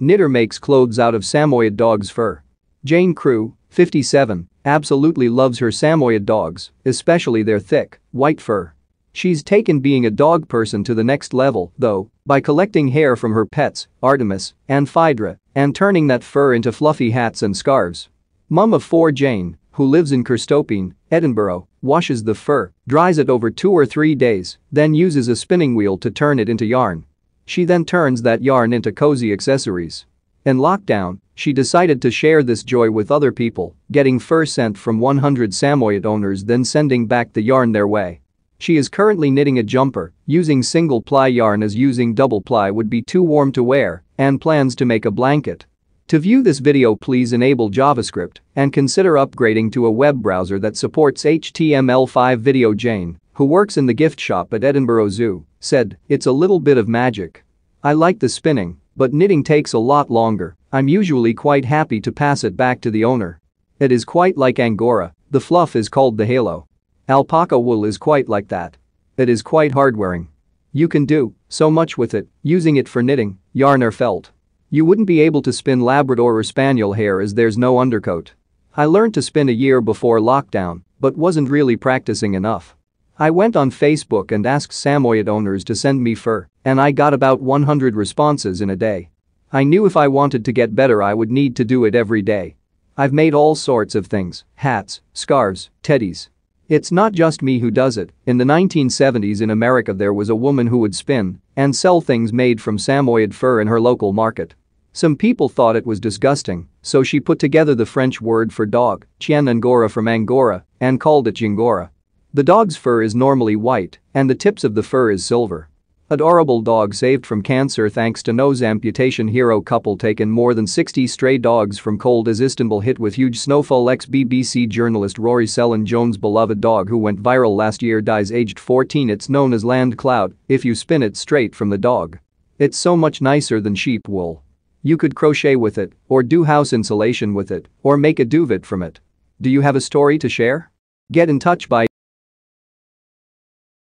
Knitter makes clothes out of Samoyed dog's fur. Jane Crew, 57, absolutely loves her Samoyed dogs, especially their thick, white fur. She's taken being a dog person to the next level, though, by collecting hair from her pets, Artemis and Phaedra, and turning that fur into fluffy hats and scarves. Mum of four Jane, who lives in Corstorphine, Edinburgh, washes the fur, dries it over two or three days, then uses a spinning wheel to turn it into yarn. She then turns that yarn into cozy accessories. In lockdown, she decided to share this joy with other people, getting fur sent from 100 Samoyed owners then sending back the yarn their way. She is currently knitting a jumper, using single-ply yarn as using double-ply would be too warm to wear, and plans to make a blanket. To view this video please enable JavaScript and consider upgrading to a web browser that supports HTML5 Video Jane, who works in the gift shop at Edinburgh Zoo, said, it's a little bit of magic. I like the spinning, but knitting takes a lot longer, I'm usually quite happy to pass it back to the owner. It is quite like Angora, the fluff is called the halo. Alpaca wool is quite like that. It is quite hard wearing. You can do so much with it, using it for knitting, yarn or felt. You wouldn't be able to spin Labrador or Spaniel hair as there's no undercoat. I learned to spin a year before lockdown, but wasn't really practicing enough. I went on Facebook and asked Samoyed owners to send me fur, and I got about 100 responses in a day. I knew if I wanted to get better I would need to do it every day. I've made all sorts of things, hats, scarves, teddies, it's not just me who does it, in the 1970s in America there was a woman who would spin and sell things made from Samoyed fur in her local market. Some people thought it was disgusting, so she put together the French word for dog, chien angora from Angora, and called it chiengora. The dog's fur is normally white and the tips of the fur is silver. Adorable dog saved from cancer thanks to nose amputation hero couple taken more than 60 stray dogs from cold as Istanbul hit with huge snowfall ex-BBC journalist Rory Cellan-Jones' beloved dog who went viral last year dies aged 14 it's known as land cloud if you spin it straight from the dog. It's so much nicer than sheep wool. You could crochet with it, or do house insulation with it, or make a duvet from it. Do you have a story to share? Get in touch by